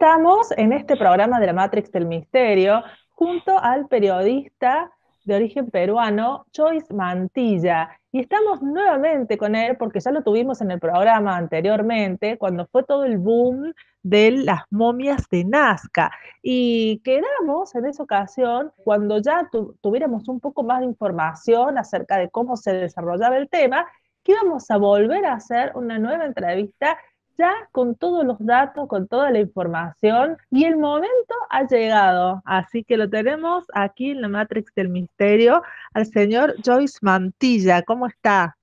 estamos en este programa de la Matrix del Misterio, junto al periodista de origen peruano, Joyce Mantilla. Y estamos nuevamente con él porque ya lo tuvimos en el programa anteriormente, cuando fue todo el boom de las momias de Nazca. Y quedamos en esa ocasión, cuando ya tuviéramos un poco más de información acerca de cómo se desarrollaba el tema, que íbamos a volver a hacer una nueva entrevista ya con todos los datos, con toda la información y el momento ha llegado. Así que lo tenemos aquí en la Matrix del Misterio al señor Joyce Mantilla. ¿Cómo está?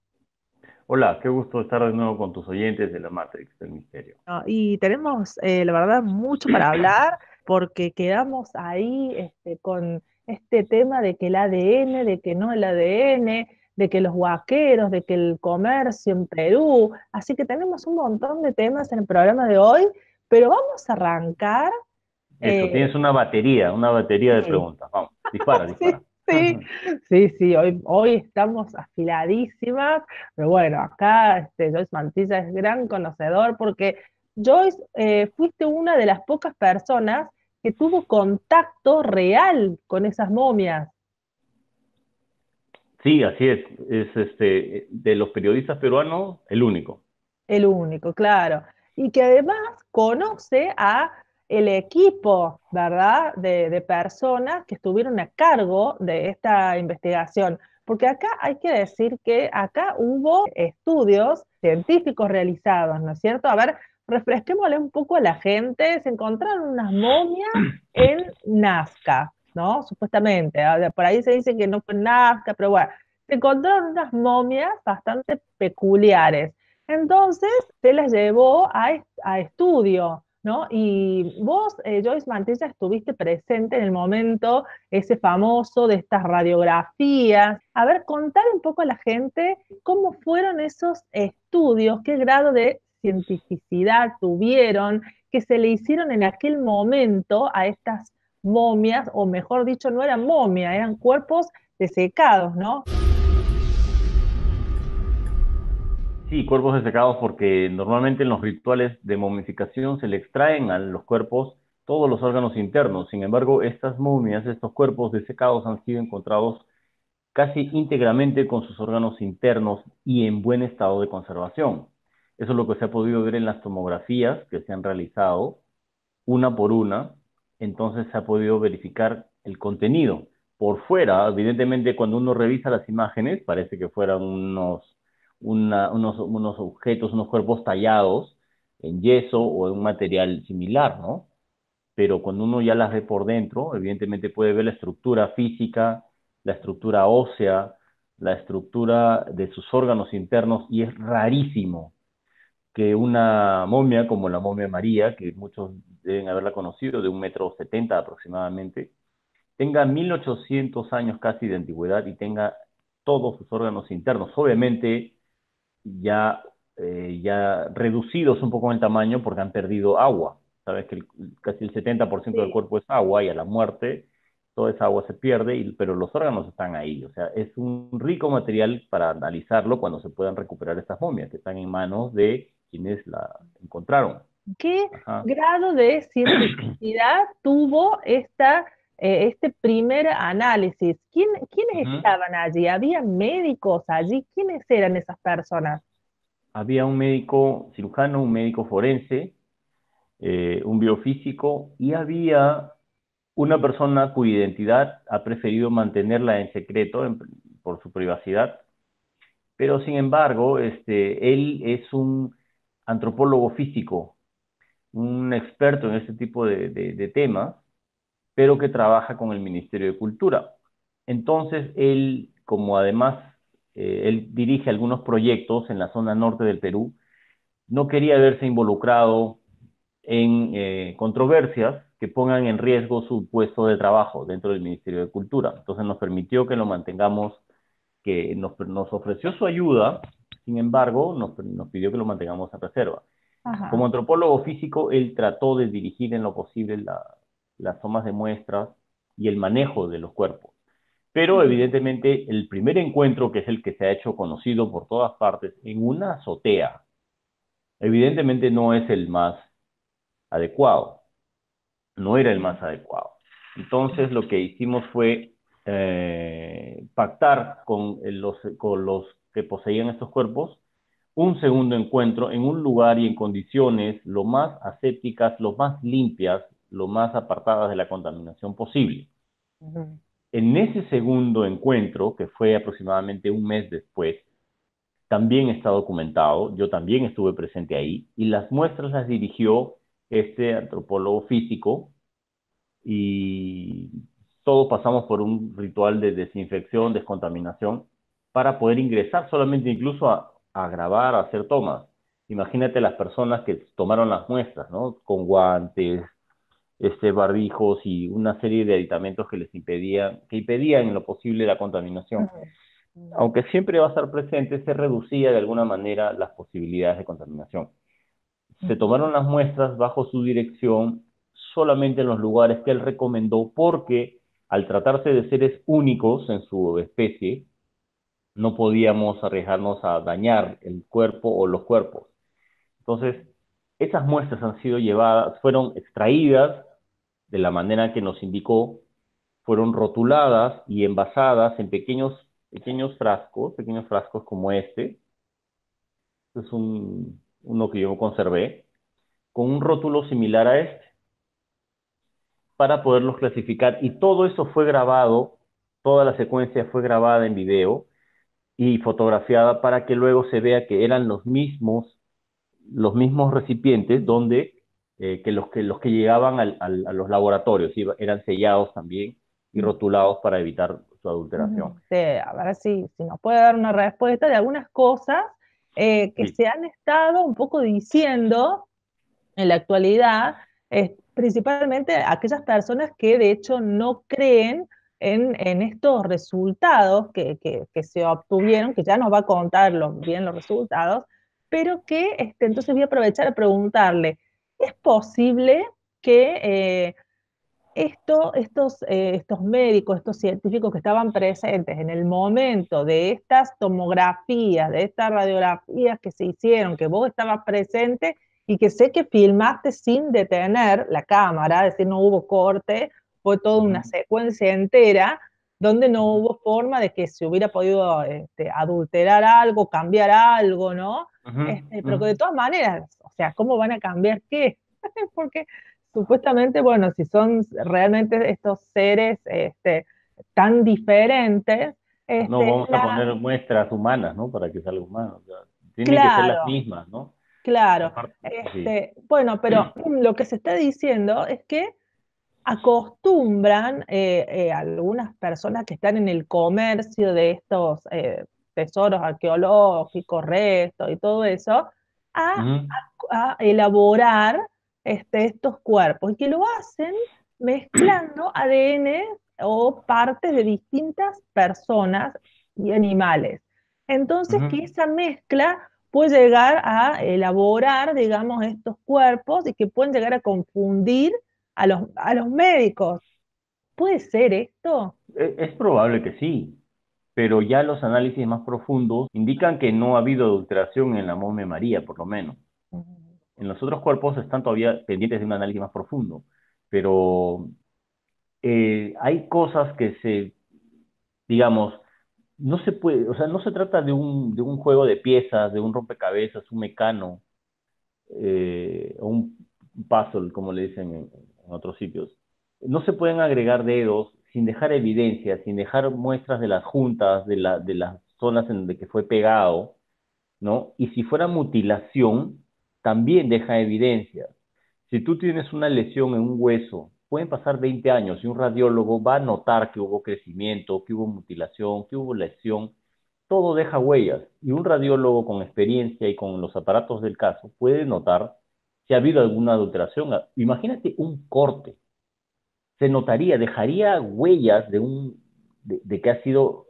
Hola, qué gusto estar de nuevo con tus oyentes de la Matrix del Misterio. y tenemos, eh, la verdad, mucho para hablar porque quedamos ahí este, con este tema de que el ADN, de que no el ADN, de que los huaqueros, de que el comercio en Perú. Así que tenemos un montón de temas en el programa de hoy, pero vamos a arrancar. Eso, eh, tienes una batería, una batería de preguntas. Vamos, dispara, dispara. Sí, sí, sí, hoy, hoy estamos afiladísimas, pero bueno, acá este, Joyce Mantilla es gran conocedor porque Joyce, eh, fuiste una de las pocas personas que tuvo contacto real con esas momias. Sí, así es. Es este, de los periodistas peruanos, el único. El único, claro. Y que además conoce a el equipo, ¿verdad?, de, de, personas que estuvieron a cargo de esta investigación. Porque acá hay que decir que acá hubo estudios científicos realizados, ¿no es cierto? A ver, refresquémosle un poco a la gente. Se encontraron unas momias en Nazca. ¿No? Supuestamente, por ahí se dice que no fue Nazca, pero bueno, se encontraron unas momias bastante peculiares. Entonces se las llevó a, estudio, ¿no? Y vos, eh, Joyce Mantilla, estuviste presente en el momento ese famoso de estas radiografías. A ver, contar un poco a la gente cómo fueron esos estudios, qué grado de cientificidad tuvieron, que se le hicieron en aquel momento a estas momias, o mejor dicho, no eran momias, eran cuerpos desecados, ¿no? Sí, cuerpos desecados porque normalmente en los rituales de momificación se le extraen a los cuerpos todos los órganos internos. Sin embargo, estas momias, estos cuerpos desecados han sido encontrados casi íntegramente con sus órganos internos y en buen estado de conservación. Eso es lo que se ha podido ver en las tomografías que se han realizado, una por una, entonces se ha podido verificar el contenido. Por fuera, evidentemente, cuando uno revisa las imágenes, parece que fueran unos, unos, unos objetos, unos cuerpos tallados en yeso o en un material similar, ¿no? Pero cuando uno ya las ve por dentro, evidentemente puede ver la estructura física, la estructura ósea, la estructura de sus órganos internos y es rarísimo que una momia como la momia María, que muchos deben haberla conocido, de un metro setenta aproximadamente, tenga 1800 años casi de antigüedad y tenga todos sus órganos internos, obviamente ya, eh, ya reducidos un poco en tamaño porque han perdido agua. Sabes que casi el 70% del cuerpo es agua y a la muerte toda esa agua se pierde, y, pero los órganos están ahí. O sea, es un rico material para analizarlo cuando se puedan recuperar estas momias que están en manos de quienes la encontraron. ¿Qué grado de cientificidad tuvo esta, eh, este primer análisis? ¿Quién, ¿Quiénes estaban allí? ¿Había médicos allí? ¿Quiénes eran esas personas? Había un médico cirujano, un médico forense, eh, un biofísico y había una persona cuya identidad ha preferido mantenerla en secreto por su privacidad, pero sin embargo, este, él es un antropólogo físico, un experto en este tipo de, temas, pero que trabaja con el Ministerio de Cultura. Entonces, él, como además eh, él dirige algunos proyectos en la zona norte del Perú, no quería verse involucrado en eh, controversias que pongan en riesgo su puesto de trabajo dentro del Ministerio de Cultura. Entonces nos permitió que lo mantengamos, que nos, nos ofreció su ayuda sin embargo, nos, pidió que lo mantengamos a reserva. Como antropólogo físico, él trató de dirigir en lo posible las tomas de muestras y el manejo de los cuerpos. Pero evidentemente el primer encuentro, que es el que se ha hecho conocido por todas partes, en una azotea, evidentemente no es el más adecuado. no era el más adecuado. Entonces lo que hicimos fue eh, pactar con los, con los que poseían estos cuerpos un segundo encuentro en un lugar y en condiciones lo más asépticas, lo más limpias, lo más apartadas de la contaminación posible. En ese segundo encuentro, que fue aproximadamente un mes después, también está documentado, yo también estuve presente ahí, y las muestras las dirigió este antropólogo físico, y todos pasamos por un ritual de desinfección, descontaminación, para poder ingresar solamente incluso a, a grabar, a hacer tomas. Imagínate las personas que tomaron las muestras, ¿no? Con guantes, este, barbijos y una serie de aditamentos que les impedían, que impedían en lo posible la contaminación. Aunque siempre va a estar presente, se reducía de alguna manera las posibilidades de contaminación. Se tomaron las muestras bajo su dirección solamente en los lugares que él recomendó porque al tratarse de seres únicos en su especie, no podíamos arriesgarnos a dañar el cuerpo o los cuerpos. Entonces, esas muestras han sido llevadas, fueron extraídas de la manera que nos indicó, fueron rotuladas y envasadas en pequeños, pequeños frascos, pequeños frascos como este. Este es un, uno que yo conservé, con un rótulo similar a este, para poderlos clasificar. Y todo eso fue grabado, toda la secuencia fue grabada en video y fotografiada para que luego se vea que eran los mismos, los mismos recipientes donde eh, que, los que los que llegaban al, a los laboratorios. Eran sellados también y rotulados para evitar su adulteración. Sí, a ver si, si nos puede dar una respuesta de algunas cosas eh, que se han estado un poco diciendo en la actualidad, principalmente aquellas personas que de hecho no creen en, estos resultados que, que, se obtuvieron, que ya nos va a contar bien los resultados, pero que este, entonces voy a aprovechar a preguntarle, es posible que eh, esto, estos, eh, estos médicos, estos científicos que estaban presentes en el momento de estas tomografías, de estas radiografías que se hicieron, que vos estabas presente y que sé que filmaste sin detener la cámara, es decir, no hubo corte, fue toda una secuencia entera donde no hubo forma de que se hubiera podido este, adulterar algo, cambiar algo, ¿no? Este, pero que de todas maneras, o sea, ¿cómo van a cambiar qué? Porque supuestamente, bueno, si son realmente estos seres este, tan diferentes. Este, no vamos a poner muestras humanas, ¿no? Para que salga humano. tienen que ser las mismas, ¿no? Claro. Bueno, pero lo que se está diciendo es que acostumbran eh, eh, algunas personas que están en el comercio de estos eh, tesoros arqueológicos, restos y todo eso, a, elaborar este, estos cuerpos y que lo hacen mezclando ADN o partes de distintas personas y animales. Entonces, que esa mezcla puede llegar a elaborar, digamos, estos cuerpos y que pueden llegar a confundir a los, a los médicos. ¿Puede ser esto? E, es, probable que sí, pero ya los análisis más profundos indican que no ha habido adulteración en la momia María, por lo menos. En los otros cuerpos están todavía pendientes de un análisis más profundo, pero eh, hay cosas que se, digamos, no se puede, o sea, no se trata de un, de un juego de piezas, de un rompecabezas, un mecano, eh, o un puzzle, como le dicen en, en otros sitios, no se pueden agregar dedos sin dejar evidencia, sin dejar muestras de las juntas, de, la, de las zonas en donde que fue pegado, ¿no? Y si fuera mutilación, también deja evidencia. Si tú tienes una lesión en un hueso, pueden pasar 20 años y un radiólogo va a notar que hubo crecimiento, que hubo mutilación, que hubo lesión, todo deja huellas. Y un radiólogo con experiencia y con los aparatos del caso puede notar si ha habido alguna adulteración. Imagínate un corte. Se notaría, dejaría huellas de, un, de, que ha sido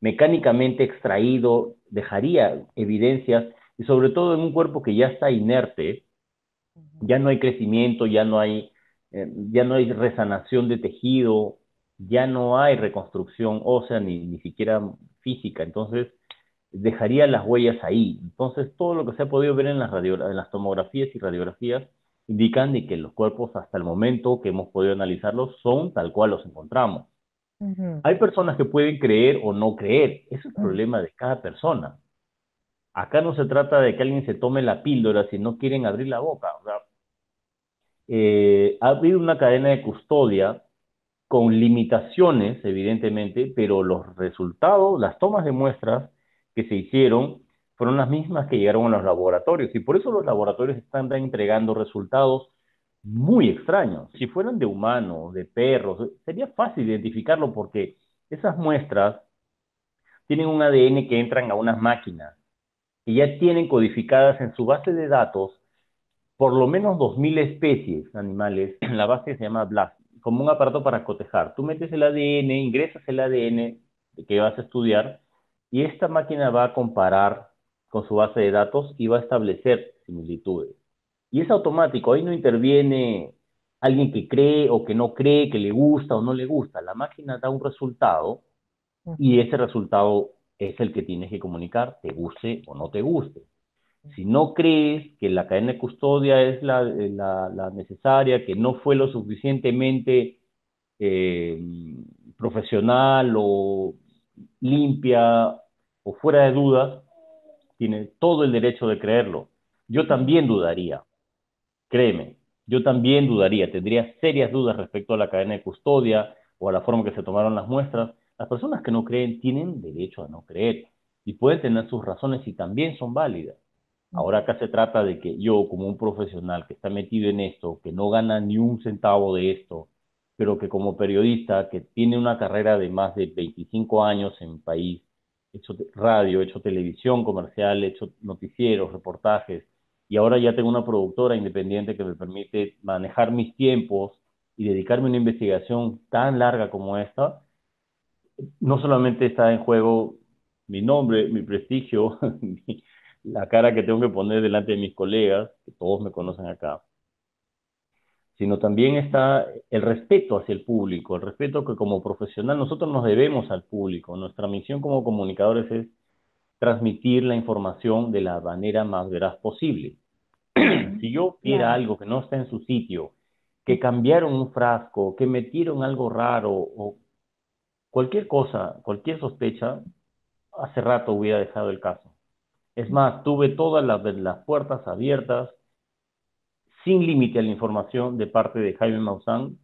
mecánicamente extraído, dejaría evidencias, y sobre todo en un cuerpo que ya está inerte, ya no hay crecimiento, ya no hay, eh, ya no hay resanación de tejido, ya no hay reconstrucción ósea ni, ni siquiera física. Entonces, dejaría las huellas ahí. Entonces, todo lo que se ha podido ver en las, en las tomografías y radiografías indican de que los cuerpos hasta el momento que hemos podido analizarlos son tal cual los encontramos. Hay personas que pueden creer o no creer, es el problema de cada persona. Acá no se trata de que alguien se tome la píldora si no quieren abrir la boca. Eh, ha habido una cadena de custodia con limitaciones, evidentemente, pero los resultados, las tomas de muestras que se hicieron fueron las mismas que llegaron a los laboratorios y por eso los laboratorios están entregando resultados muy extraños. Si fueran de humanos, de perros, sería fácil identificarlo porque esas muestras tienen un ADN que entran a unas máquinas y ya tienen codificadas en su base de datos por lo menos 2.000 especies animales. La base se llama BLAST, como un aparato para cotejar. Tú metes el ADN, ingresas el ADN que vas a estudiar y esta máquina va a comparar con su base de datos y va a establecer similitudes. Y es automático, ahí no interviene alguien que cree o que no cree, que le gusta o no le gusta. La máquina da un resultado y ese resultado es el que tienes que comunicar, te guste o no te guste. Si no crees que la cadena de custodia es la, la, necesaria, que no fue lo suficientemente eh, profesional o limpia o fuera de dudas, tiene todo el derecho de creerlo. Yo también dudaría, créeme, yo también dudaría, tendría serias dudas respecto a la cadena de custodia o a la forma que se tomaron las muestras. Las personas que no creen tienen derecho a no creer y pueden tener sus razones y también son válidas. Ahora acá se trata de que yo, como un profesional que está metido en esto, que no gana ni un centavo de esto, pero que como periodista, que tiene una carrera de más de 25 años en país, he hecho radio, he hecho televisión comercial, he hecho noticieros, reportajes, y ahora ya tengo una productora independiente que me permite manejar mis tiempos y dedicarme a una investigación tan larga como esta, no solamente está en juego mi nombre, mi prestigio, la cara que tengo que poner delante de mis colegas, que todos me conocen acá, sino también está el respeto hacia el público, el respeto que como profesional nosotros nos debemos al público. Nuestra misión como comunicadores es transmitir la información de la manera más veraz posible. si yo viera algo que no está en su sitio, que cambiaron un frasco, que metieron algo raro o cualquier cosa, cualquier sospecha, hace rato hubiera dejado el caso. Es más, tuve todas las, las puertas abiertas sin límite a la información de parte de Jaime Maussan,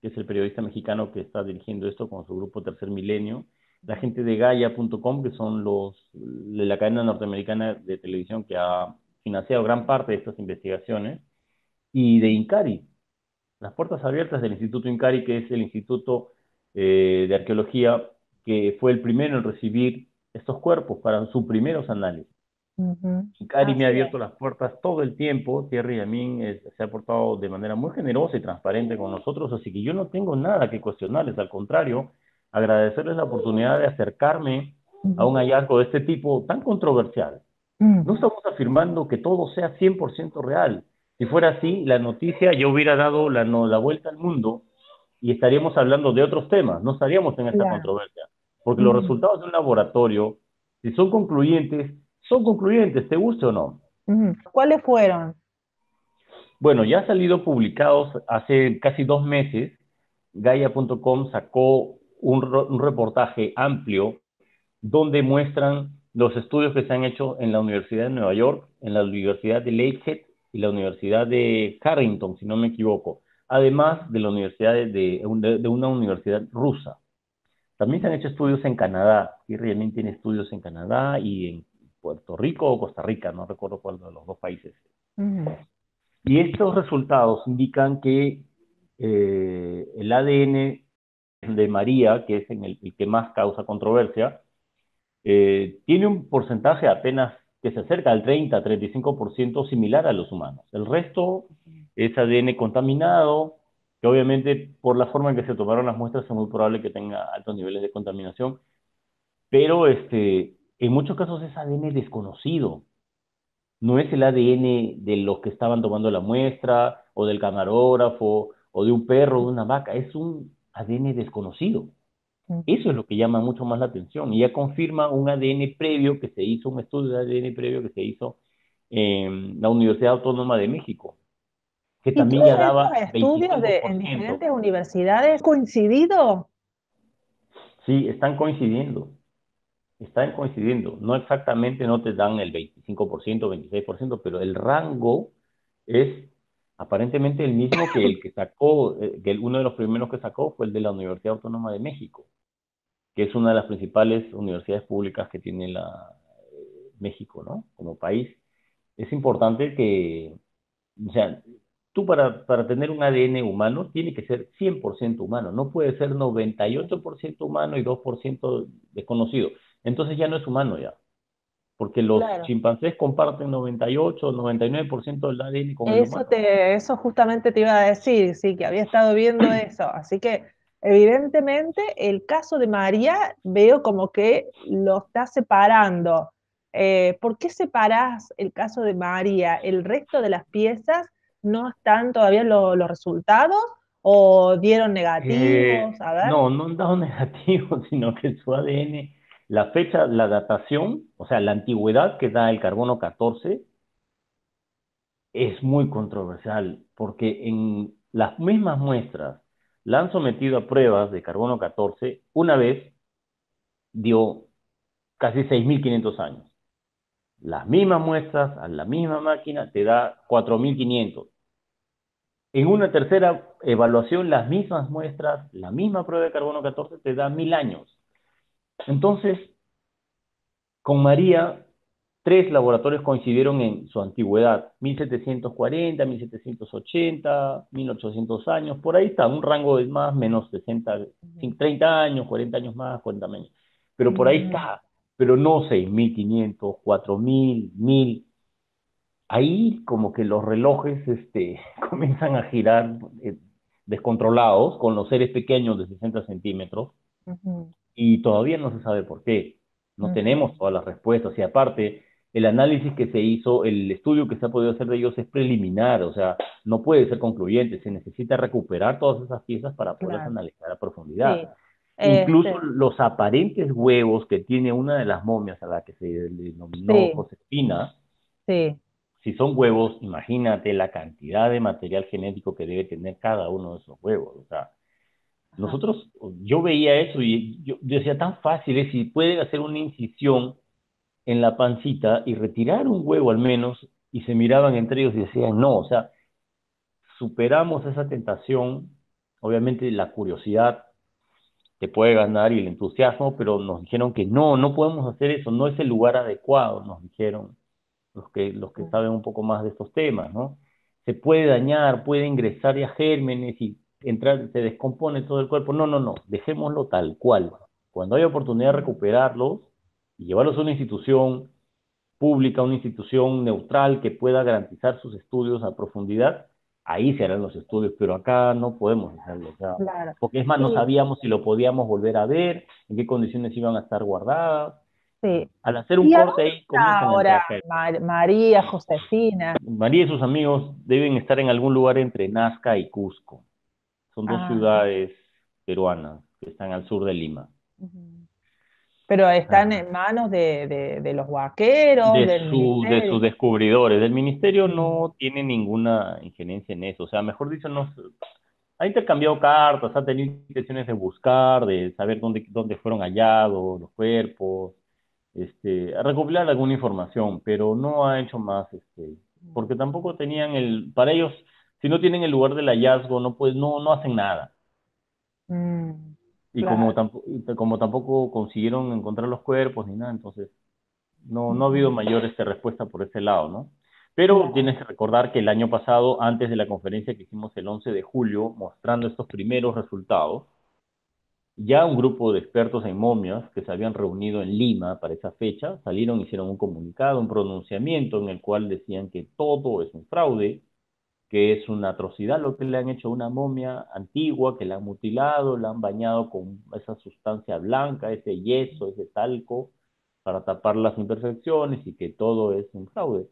que es el periodista mexicano que está dirigiendo esto con su grupo Tercer Milenio, la gente de Gaia.com, que son los de la cadena norteamericana de televisión que ha financiado gran parte de estas investigaciones, y de Incari, las puertas abiertas del Instituto Incari, que es el Instituto eh, de Arqueología que fue el primero en recibir estos cuerpos para sus primeros análisis. Cari me ha abierto las puertas todo el tiempo, Thierry Yamin eh, se ha portado de manera muy generosa y transparente con nosotros, así que yo no tengo nada que cuestionarles, al contrario, agradecerles la oportunidad de acercarme a un hallazgo de este tipo tan controversial. No estamos afirmando que todo sea 100% real. Si fuera así, la noticia ya hubiera dado la, la vuelta al mundo y estaríamos hablando de otros temas, no estaríamos en esta controversia. Porque los resultados de un laboratorio, si son concluyentes, son concluyentes, ¿te gusta o no? ¿Cuáles fueron? Bueno, ya han salido publicados hace casi dos meses. Gaia.com sacó un, reportaje amplio donde muestran los estudios que se han hecho en la Universidad de Nueva York, en la Universidad de Leipzig y la Universidad de Carrington, si no me equivoco, además de la universidad de, de, una universidad rusa. También se han hecho estudios en Canadá, y realmente tiene estudios en Canadá y en Puerto Rico o Costa Rica, no recuerdo cuál de los dos países. Y estos resultados indican que eh, el ADN de María, que es el, que más causa controversia, eh, tiene un porcentaje apenas que se acerca al 30-35% similar a los humanos. El resto es ADN contaminado, que obviamente por la forma en que se tomaron las muestras es muy probable que tenga altos niveles de contaminación, pero este, en muchos casos es ADN desconocido. No es el ADN de los que estaban tomando la muestra, o del camarógrafo, o de un perro, o de una vaca. Es un ADN desconocido. Eso es lo que llama mucho más la atención. Y ya confirma un ADN previo que se hizo, un estudio de ADN previo que se hizo en la Universidad Autónoma de México. que también ya daba estudios de, en diferentes universidades coincidido? Sí, están coincidiendo. Están coincidiendo. No exactamente no te dan el 25%, 26%, pero el rango es aparentemente el mismo que el que sacó, eh, que uno de los primeros que sacó fue el de la Universidad Autónoma de México, que es una de las principales universidades públicas que tiene la, eh, México, ¿no? Como país. Es importante que, o sea, tú para, para tener un ADN humano tiene que ser 100% humano, no puede ser 98% humano y 2% desconocido. Entonces ya no es humano ya porque los chimpancés comparten 98 o 99% del ADN con el humano. Te, eso justamente te iba a decir, sí, que había estado viendo eso. Así que evidentemente el caso de María veo como que lo está separando. Eh, ¿Por qué separás el caso de María? ¿El resto de las piezas no están todavía los resultados o dieron negativos? Eh, no, no han dado negativos, sino que su ADN la fecha, la datación, o sea, la antigüedad que da el carbono 14 es muy controversial porque en las mismas muestras la han sometido a pruebas de carbono 14, una vez dio casi 6.500 años. Las mismas muestras a la misma máquina te da 4.500. En una tercera evaluación, las mismas muestras, la misma prueba de carbono 14 te da 1.000 años. Entonces, con María, tres laboratorios coincidieron en su antigüedad, 1740, 1780, 1800 años, por ahí está, un rango de más, menos 60, 30 años, 40 años más, 40 años, pero por ahí está, pero no 6500, 4000, 1000. Ahí como que los relojes este, comienzan a girar eh, descontrolados con los seres pequeños de 60 centímetros y todavía no se sabe por qué. No tenemos todas las respuestas y aparte, el análisis que se hizo, el estudio que se ha podido hacer de ellos es preliminar, o sea, no puede ser concluyente, se necesita recuperar todas esas piezas para poderlas analizar a profundidad. Incluso este los aparentes huevos que tiene una de las momias a la que se denominó Josefina, si son huevos, imagínate la cantidad de material genético que debe tener cada uno de esos huevos. O sea, nosotros, yo veía eso y yo, decía, tan fácil es si pueden hacer una incisión en la pancita y retirar un huevo al menos, y se miraban entre ellos y decían, no, o sea, superamos esa tentación, obviamente la curiosidad te puede ganar y el entusiasmo, pero nos dijeron que no, no podemos hacer eso, no es el lugar adecuado, nos dijeron los que, los que saben un poco más de estos temas, ¿no? Se puede dañar, puede ingresar ya gérmenes y entrar, se descompone todo el cuerpo. No, no, no, dejémoslo tal cual. Cuando hay oportunidad de recuperarlos y llevarlos a una institución pública, una institución neutral que pueda garantizar sus estudios a profundidad, ahí se harán los estudios, pero acá no podemos hacerlo. Porque es más, no sabíamos si lo podíamos volver a ver, en qué condiciones iban a estar guardadas. Sí. Al hacer un corte ahí, ahora María, Josefina. María y sus amigos deben estar en algún lugar entre Nazca y Cusco. Son dos ah. ciudades peruanas que están al sur de Lima. Pero están en manos de, los vaqueros, de, sus descubridores. Del ministerio no tiene ninguna injerencia en eso. O sea, mejor dicho, no, ha intercambiado cartas, ha tenido intenciones de buscar, de saber dónde, dónde fueron hallados los cuerpos, este, a recopilar alguna información, pero no ha hecho más, este, porque tampoco tenían el, para ellos si no tienen el lugar del hallazgo, no, pues, no, no hacen nada. Mm, y como, tampoco, como tampoco consiguieron encontrar los cuerpos ni nada, entonces no, no ha habido mayor este, respuesta por ese lado, ¿no? Pero tienes que recordar que el año pasado, antes de la conferencia que hicimos el 11 de julio, mostrando estos primeros resultados, ya un grupo de expertos en momias que se habían reunido en Lima para esa fecha, salieron, hicieron un comunicado, un pronunciamiento en el cual decían que todo es un fraude, que es una atrocidad lo que le han hecho a una momia antigua, que la han mutilado, la han bañado con esa sustancia blanca, ese yeso, ese talco, para tapar las imperfecciones y que todo es un fraude.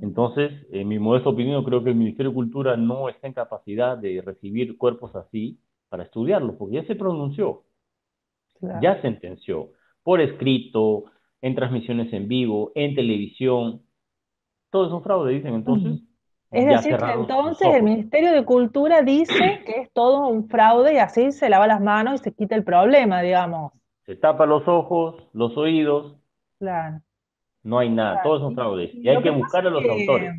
Entonces, en mi modesta opinión, creo que el Ministerio de Cultura no está en capacidad de recibir cuerpos así para estudiarlos, porque ya se pronunció, ya sentenció, por escrito, en transmisiones en vivo, en televisión, todo es un fraude, dicen. Entonces, Es decir, que entonces el Ministerio de Cultura dice que es todo un fraude y así se lava las manos y se quita el problema, digamos. Se tapa los ojos, los oídos. Claro. No hay nada, todo es un fraude. Y, hay que, buscar a los autores.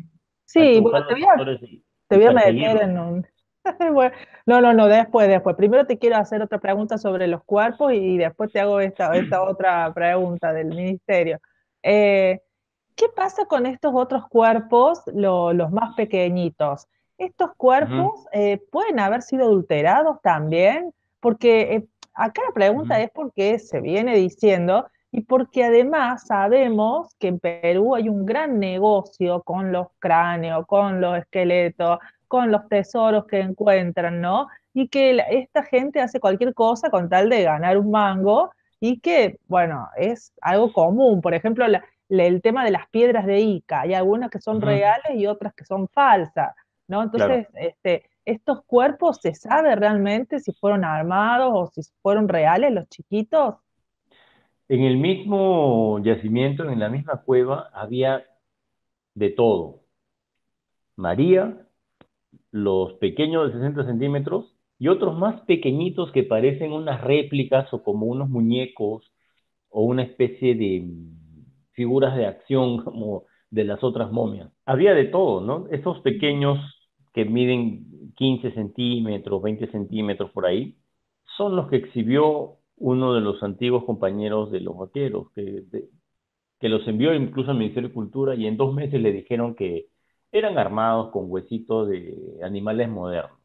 Sí, bueno, te voy a, te voy a meter en un... no, no, no, después, después. Primero te quiero hacer otra pregunta sobre los cuerpos y después te hago esta, esta otra pregunta del ministerio. Eh, ¿Qué pasa con estos otros cuerpos, los más pequeñitos? ¿Estos cuerpos eh, pueden haber sido adulterados también? Porque eh, acá la pregunta es porque se viene diciendo y porque además sabemos que en Perú hay un gran negocio con los cráneos, con los esqueletos, con los tesoros que encuentran, ¿no? Y que esta gente hace cualquier cosa con tal de ganar un mango y que, bueno, es algo común. Por ejemplo, el tema de las piedras de Ica, hay algunas que son reales y otras que son falsas, ¿no? Entonces, este, estos cuerpos, ¿se sabe realmente si fueron armados o si fueron reales los chiquitos? En el mismo yacimiento, en la misma cueva, había de todo. María, los pequeños de 60 centímetros y otros más pequeñitos que parecen unas réplicas o como unos muñecos o una especie de figuras de acción como de las otras momias. Había de todo, ¿no? Esos pequeños que miden 15 centímetros, 20 centímetros por ahí, son los que exhibió uno de los antiguos compañeros de los vaqueros, que, que los envió incluso al Ministerio de Cultura y en dos meses le dijeron que eran armados con huesitos de animales modernos.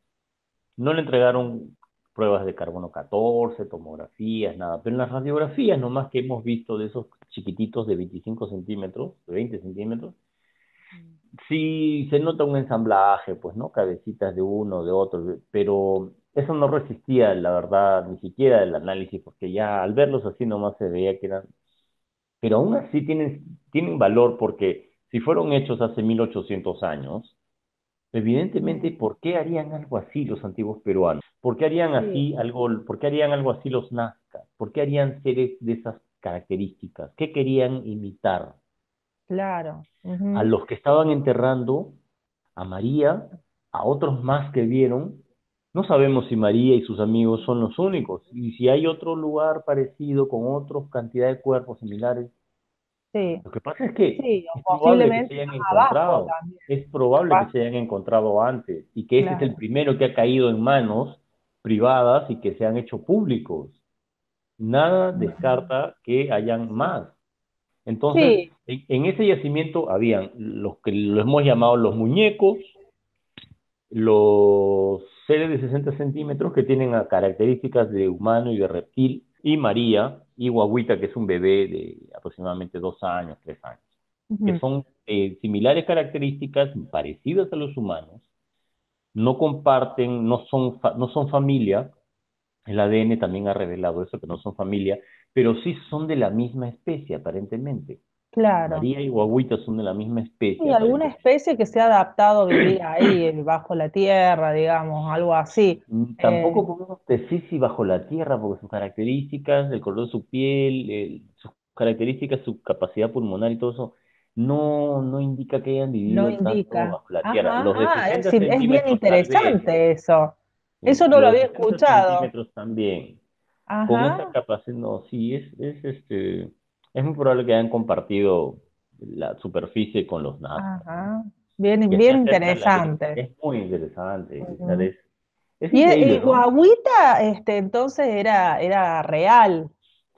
No le entregaron pruebas de carbono 14, tomografías, nada, pero en las radiografías nomás que hemos visto de esos chiquititos de 25 centímetros, de 20 centímetros, mm. sí se nota un ensamblaje, pues, ¿no? Cabecitas de uno, de otro, pero eso no resistía, la verdad, ni siquiera el análisis, porque ya al verlos así nomás se veía que eran... Pero aún así tienen, tienen valor porque si fueron hechos hace 1800 años, evidentemente, ¿por qué harían algo así los antiguos peruanos? ¿Por qué harían así algo, por qué harían algo así los nazcas? ¿Por qué harían seres de esas características? ¿Qué querían imitar? Claro. A los que estaban enterrando, a María, a otros más que vieron, no sabemos si María y sus amigos son los únicos y si hay otro lugar parecido con otra cantidad de cuerpos similares. Sí. Lo que pasa es que es probable que se hayan encontrado, es probable que se hayan encontrado antes y que ese es el primero que ha caído en manos privadas y que se han hecho públicos. Nada descarta que hayan más. Entonces, en, en, ese yacimiento habían los que lo hemos llamado los muñecos, los seres de 60 centímetros que tienen características de humano y de reptil, y María, y Guaguita, que es un bebé de aproximadamente dos años, tres años, que son eh, similares características, parecidas a los humanos, no comparten, no son, no son familia, el ADN también ha revelado eso, que no son familia, pero sí son de la misma especie, aparentemente. Claro. María y guaguita son de la misma especie. Y alguna especie que se ha adaptado a vivir ahí, bajo la tierra, digamos, algo así. Mm, tampoco eh, podemos decir si bajo la tierra, porque sus características, el color de su piel, sus características, su capacidad pulmonar y todo eso, no, no indica que hayan vivido no indica. bajo la tierra. ah, es, es, bien interesante eso. Eso no lo había escuchado. también. Con esa capacidad, no, sí, es, es este es muy probable que hayan compartido la superficie con los nazis. Bien, bien interesante. Es muy interesante. y, el Guaguita, este, entonces era, era real.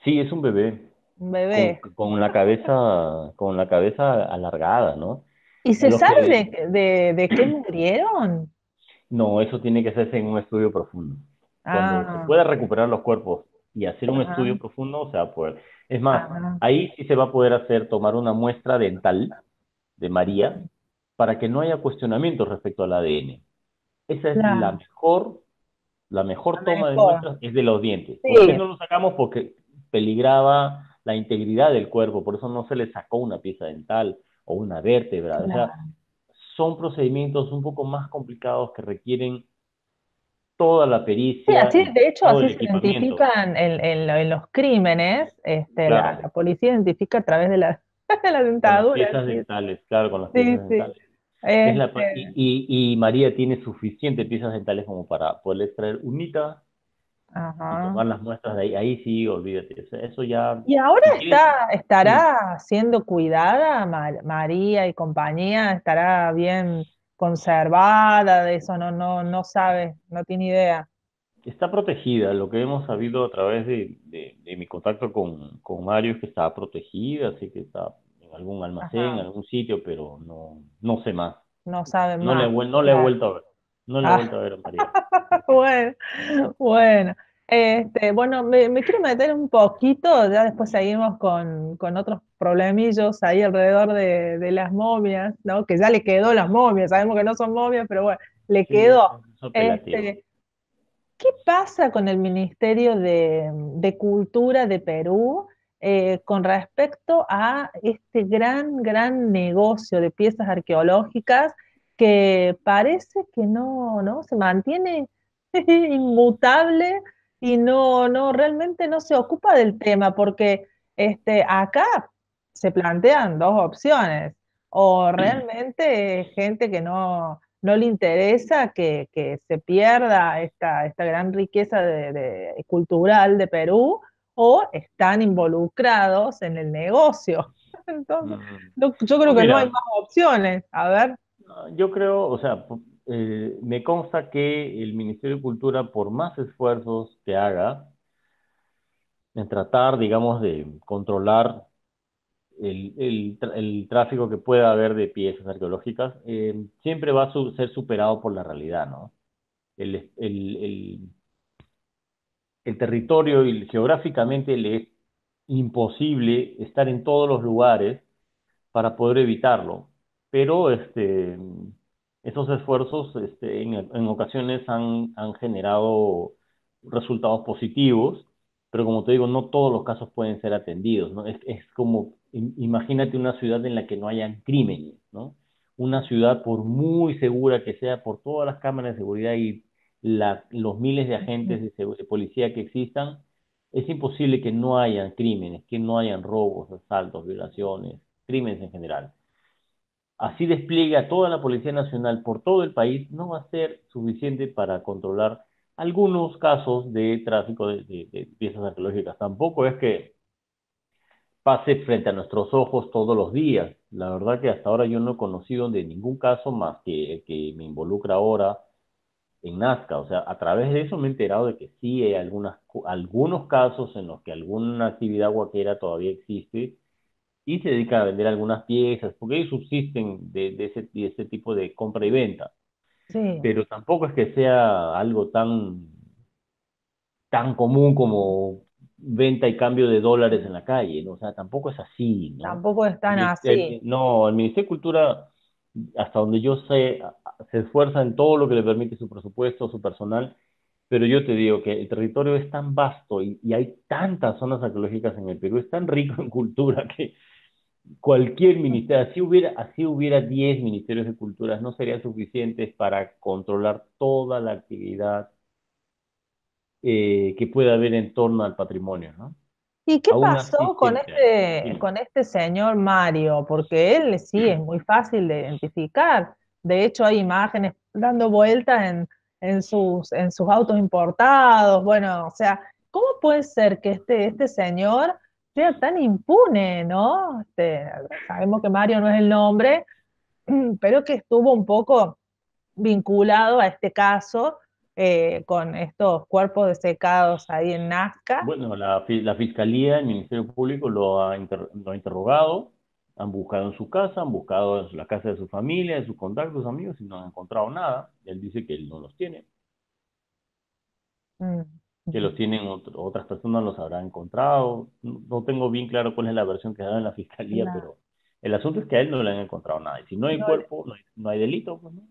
Sí, es un bebé. Un bebé. Con, la cabeza, con la cabeza alargada, ¿no? ¿Y se sabe de, de, qué murieron? No, eso tiene que hacerse en un estudio profundo. Cuando se ah. pueda recuperar los cuerpos y hacer un estudio profundo, o sea, pues, es más, ahí sí se va a poder hacer, tomar una muestra dental de María para que no haya cuestionamiento respecto al ADN. Esa es la mejor, la mejor toma de muestras es de los dientes. ¿Por qué no lo sacamos? Porque peligraba la integridad del cuerpo, por eso no se le sacó una pieza dental o una vértebra. O sea, son procedimientos un poco más complicados que requieren toda la pericia. Sí, de hecho, así se identifican en, los crímenes, este, la, policía identifica a través de la, de la dentadura. Con las piezas dentales, claro, con las piezas dentales. Este y, María tiene suficientes piezas dentales como para poder extraer unita y tomar las muestras de ahí. Ahí sí, olvídate. Eso ya. ¿Y ahora está, estará siendo cuidada María y compañía? ¿Estará bien conservada? De eso no, no, no sabe, no tiene idea. Está protegida. Lo que hemos sabido a través de, de, mi contacto con, con, Mario es que está protegida, así que está en algún almacén, en algún sitio, pero no, no sé más. No sabe no más. Le, no le he vuelto a ver. No le he ah. vuelto a ver María. bueno, bueno. Este, bueno, me, quiero meter un poquito, ya después seguimos con, con otros problemillos ahí alrededor de, de, las momias, ¿no? Que ya le quedó las momias, sabemos que no son momias, pero bueno, le quedó. Este, ¿Qué pasa con el Ministerio de, de Cultura de Perú eh, con respecto a este gran, gran negocio de piezas arqueológicas que parece que no, ¿no? Se mantiene inmutable y no, no, realmente no se ocupa del tema, porque este, acá se plantean dos opciones, o realmente gente que no, no le interesa que, se pierda esta, esta gran riqueza de, cultural de Perú, o están involucrados en el negocio. Entonces, yo creo que no hay más opciones. A ver. Yo creo, o sea, eh, me consta que el Ministerio de Cultura, por más esfuerzos que haga en tratar, digamos, de controlar el, tráfico que pueda haber de piezas arqueológicas, eh, siempre va a ser superado por la realidad, ¿no? El, el, el territorio y geográficamente le es imposible estar en todos los lugares para poder evitarlo, pero este esfuerzos este, en, ocasiones han, generado resultados positivos, pero como te digo, no todos los casos pueden ser atendidos, ¿no? Es, como, imagínate una ciudad en la que no hayan crímenes, ¿no? Una ciudad, por muy segura que sea, por todas las cámaras de seguridad y los miles de agentes de, de policía que existan, es imposible que no hayan crímenes, que no hayan robos, asaltos, violaciones, crímenes en general así despliegue a toda la Policía Nacional por todo el país, no va a ser suficiente para controlar algunos casos de tráfico de, piezas arqueológicas. Tampoco es que pase frente a nuestros ojos todos los días. La verdad que hasta ahora yo no he conocido de ningún caso más que el que me involucra ahora en Nazca. O sea, a través de eso me he enterado de que sí hay algunas, algunos casos en los que alguna actividad guaquera todavía existe y se dedican a vender algunas piezas, porque ellos subsisten de, de, ese, de ese tipo de compra y venta. Sí. Pero tampoco es que sea algo tan, tan común como venta y cambio de dólares en la calle, ¿no? O sea, tampoco es así, ¿no? Tampoco es tan así. no, el Ministerio de Cultura, hasta donde yo sé, se esfuerza en todo lo que le permite su presupuesto, su personal, pero yo te digo que el territorio es tan vasto y, y hay tantas zonas arqueológicas en el Perú, es tan rico en cultura que cualquier ministerio, así hubiera, así hubiera 10 ministerios de cultura, no serían suficientes para controlar toda la actividad eh, que pueda haber en torno al patrimonio, ¿no? ¿Y qué pasó con este, con este señor Mario? Porque él sí es muy fácil de identificar. De hecho, hay imágenes dando vueltas en, en, sus, en sus autos importados. Bueno, o sea, ¿cómo puede ser que este, este señor sea tan impune, ¿no? Este, sabemos que Mario no es el nombre, pero que estuvo un poco vinculado a este caso eh, con estos cuerpos desecados ahí en Nazca. Bueno, la, la Fiscalía, el Ministerio Público lo ha, lo ha interrogado, han buscado en su casa, han buscado en la casa de su familia, en sus contactos, amigos, y no han encontrado nada. Él dice que él no los tiene. Mm que los tienen otras personas los habrán encontrado. No, tengo bien claro cuál es la versión que da en la fiscalía, pero el asunto es que a él no le han encontrado nada. Y si no hay cuerpo, no hay, delito, pues no.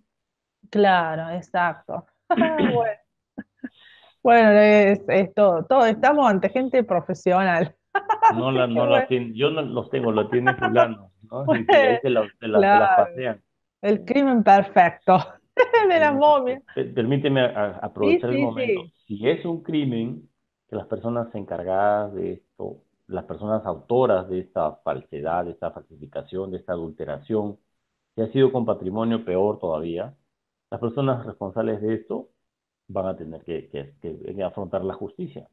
Claro, exacto. bueno, es, todo, todo, estamos ante gente profesional. no, la, no yo no los tengo, lo tienen fulano, ¿no? se, las pasean. El crimen perfecto de la momia. Permíteme aprovechar el momento. Si es un crimen, que las personas encargadas de esto, las personas autoras de esta falsedad, de esta falsificación, de esta adulteración, Si ha sido con patrimonio, peor todavía. Las personas responsables de esto van a tener que, que, afrontar la justicia.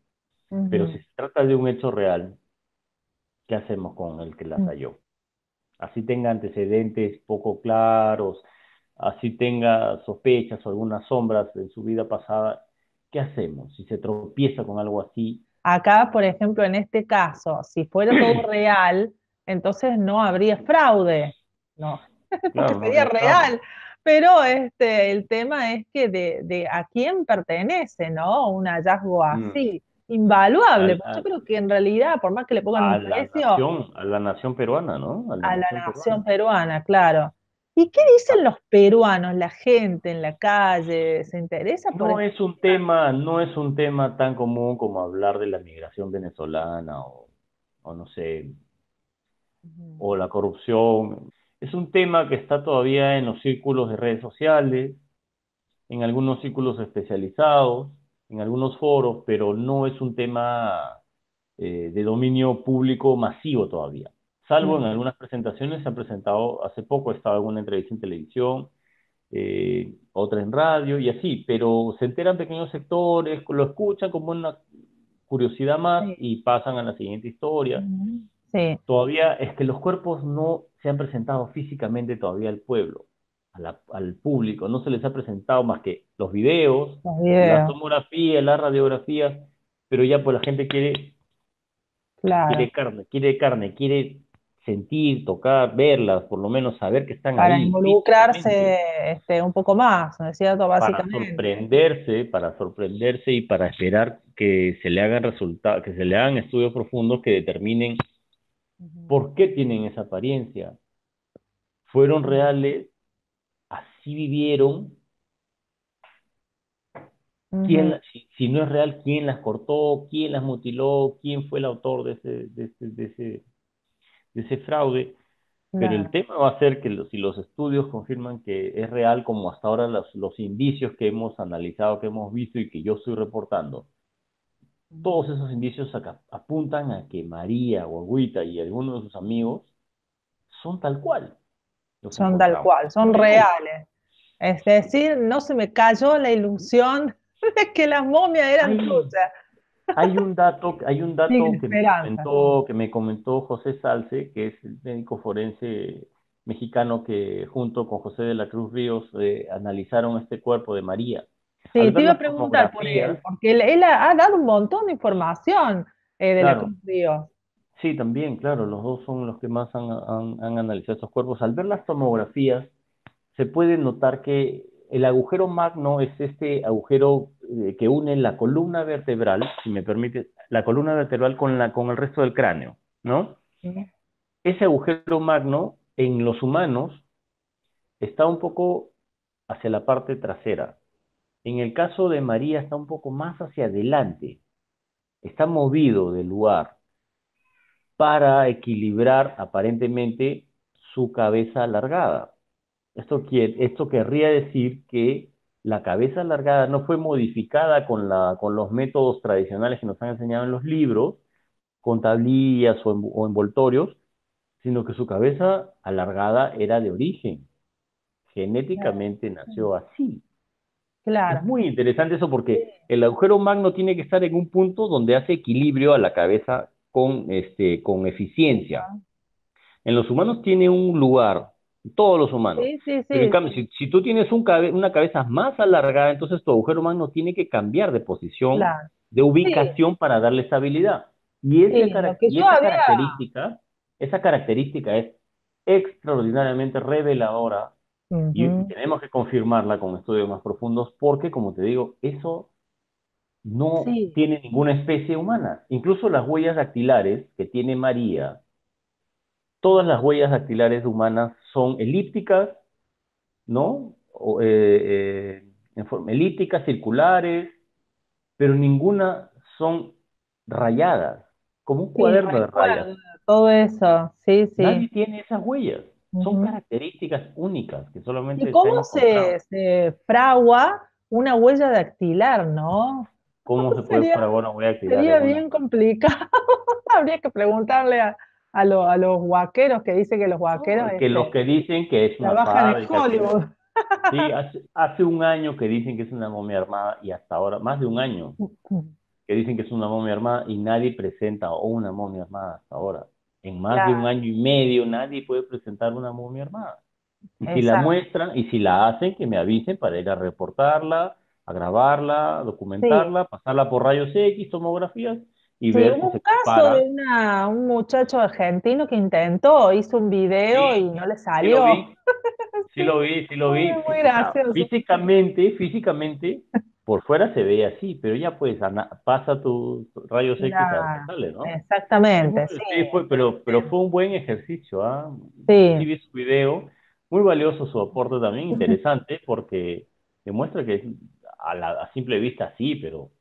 Pero si se trata de un hecho real, ¿qué hacemos con el que la mm. talló? Así tenga antecedentes poco claros, así tenga sospechas o algunas sombras en su vida pasada, ¿qué hacemos si se tropieza con algo así? Acá, por ejemplo, en este caso, si fuera todo real, entonces no habría fraude, ¿no? Porque sería real. Pero este, el tema es que de, a quién pertenece, ¿no? Un hallazgo mm. así, invaluable. Yo creo que en realidad, por más que le pongan un precio. a la nación peruana, ¿no? A la, nación, peruana. claro. ¿Y qué dicen los peruanos, la gente en la calle? ¿Se interesa por No es un tema, no es un tema tan común como hablar de la migración venezolana o, o no sé, o la corrupción. Es un tema que está todavía en los círculos de redes sociales, en algunos círculos especializados, en algunos foros, pero no es un tema eh, de dominio público masivo todavía. Salvo en algunas presentaciones, se han presentado hace poco, estaba en una entrevista en televisión, eh, otra en radio y así, pero se enteran pequeños sectores, lo escuchan como una curiosidad más y pasan a la siguiente historia. Todavía es que los cuerpos no se han presentado físicamente todavía al pueblo, al público, no se les ha presentado más que los videos, la tomografía, la radiografía, pero ya pues la gente quiere, quiere carne, quiere carne, quiere sentir, tocar, verlas, por lo menos saber que están ahí. Para involucrarse este, un poco más, ¿no es cierto? Básicamente. Para sorprenderse, para sorprenderse y para esperar que se le hagan resultados, que se le hagan estudios profundos que determinen ¿Por qué tienen esa apariencia? ¿Fueron reales? ¿Así vivieron? ¿Quién, si, no es real, ¿quién las cortó? ¿Quién las mutiló? ¿Quién fue el autor de ese, de ese, de ese, fraude? Pero el tema va a ser que si los estudios confirman que es real, como hasta ahora los, los indicios que hemos analizado, que hemos visto y que yo estoy reportando, todos esos indicios apuntan a que María o Agüita y algunos de sus amigos son tal cual. Son tal cual, son reales. Es decir, no se me cayó la ilusión de que las momias eran tuyas. Hay un dato, hay un dato que, me comentó, que me comentó José Salce, que es el médico forense mexicano que junto con José de la Cruz Ríos eh, analizaron este cuerpo de María. Sí, te iba a preguntar por él, porque él, ha dado un montón de información eh, de la Cruz Sí, también, claro, los dos son los que más han, analizado estos cuerpos. Al ver las tomografías, se puede notar que el agujero magno es este agujero eh, que une la columna vertebral, si me permite, la columna vertebral con, la, con el resto del cráneo, ¿no? Ese agujero magno en los humanos está un poco hacia la parte trasera, en el caso de María está un poco más hacia adelante, está movido del lugar para equilibrar aparentemente su cabeza alargada. Esto, esto querría decir que la cabeza alargada no fue modificada con, la, con los métodos tradicionales que nos han enseñado en los libros, con tablillas o, o envoltorios, sino que su cabeza alargada era de origen. Genéticamente nació así. Es muy interesante eso porque el agujero magno tiene que estar en un punto donde hace equilibrio a la cabeza con, este, con eficiencia. En los humanos tiene un lugar, todos los humanos. si, tú tienes un una cabeza más alargada, entonces tu agujero magno tiene que cambiar de posición, de ubicación para darle estabilidad. Y, esa, característica, esa característica es extraordinariamente reveladora y tenemos que confirmarla con estudios más profundos porque, como te digo, eso no tiene ninguna especie humana. Incluso las huellas dactilares que tiene María, todas las huellas dactilares humanas son elípticas, ¿no? Eh, eh, en forma elípticas, circulares, pero ninguna son rayadas, como un cuaderno de rayas. Todo eso, sí, sí. Nadie tiene esas huellas. Son características únicas que solamente... ¿Y cómo se, fragua una huella dactilar, no? ¿Cómo se puede fraguar una huella dactilar? Sería bien complicado. Habría que preguntarle a, a, los guaqueros que dicen que los guaqueros... que los este, que dicen que es una Hollywood. Sí, hace, un año que dicen que es una momia armada y hasta ahora, más de un año, que dicen que es una momia armada y nadie presenta una momia armada hasta ahora. En más de un año y medio nadie puede presentar una momia armada. Y si la muestran y si la hacen, que me avisen para ir a reportarla, a grabarla, documentarla, pasarla por rayos X, tomografías y sí, Hubo un caso de un muchacho argentino que intentó, hizo un video y no le salió. Sí lo vi, sí lo vi. Muy, gracioso. Físicamente, físicamente, por fuera se ve así, pero ya pues pasa tu rayos X a sale, ¿no? Exactamente, sí. pero, pero fue un buen ejercicio, ¿ah? Sí. vi su video, muy valioso su aporte también, interesante, porque demuestra que a, la, a simple vista sí, pero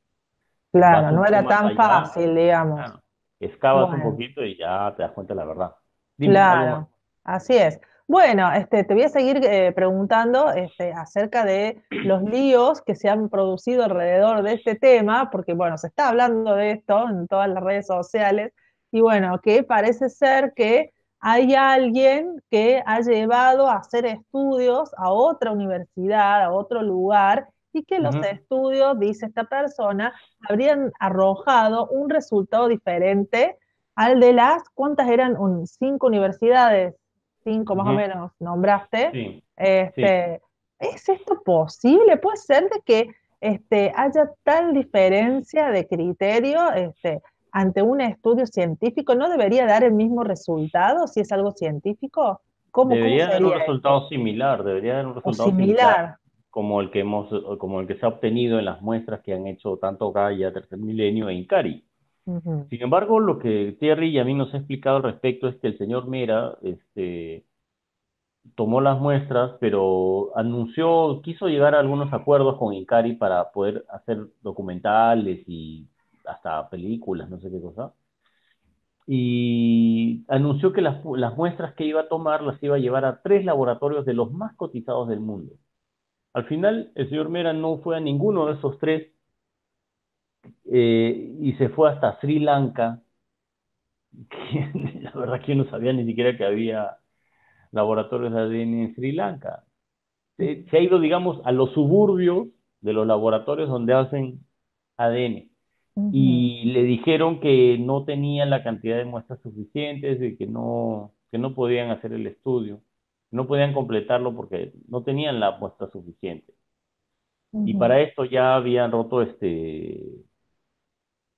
Claro, no era tan fácil, digamos. Claro. Excavas un poquito y ya te das cuenta de la verdad. claro, así es. Bueno, este, te voy a seguir eh, preguntando este, acerca de los líos que se han producido alrededor de este tema, porque bueno, se está hablando de esto en todas las redes sociales, y bueno, que parece ser que hay alguien que ha llevado a hacer estudios a otra universidad, a otro lugar, y que los estudios, dice esta persona, habrían arrojado un resultado diferente al de las, ¿cuántas eran? cinco universidades, cinco más o menos, nombraste. este, ¿Es esto posible? ¿Puede ser de que este, haya tal diferencia de criterio este, ante un estudio científico? ¿No debería dar el mismo resultado si es algo científico? ¿Cómo, debería dar un resultado similar, debería dar un resultado similar como el que hemos, como el que se ha obtenido en las muestras que han hecho tanto Gaia, Tercer Milenio e Incari. Sin embargo, lo que Terry y a mí nos ha explicado al respecto es que el señor Mera este, tomó las muestras, pero anunció, quiso llegar a algunos acuerdos con Incari para poder hacer documentales y hasta películas, no sé qué cosa. Y anunció que las, las muestras que iba a tomar las iba a llevar a tres laboratorios de los más cotizados del mundo. Al final, el señor Mera no fue a ninguno de esos tres eh, y se fue hasta Sri Lanka. la verdad que yo no sabía ni siquiera que había laboratorios de ADN en Sri Lanka. Se, ha ido, digamos, a los suburbios de los laboratorios donde hacen ADN. Y le dijeron que no tenían la cantidad de muestras suficientes y que no, que no podían hacer el estudio no podían completarlo porque no tenían la muestra suficiente. Y para esto ya habían roto este,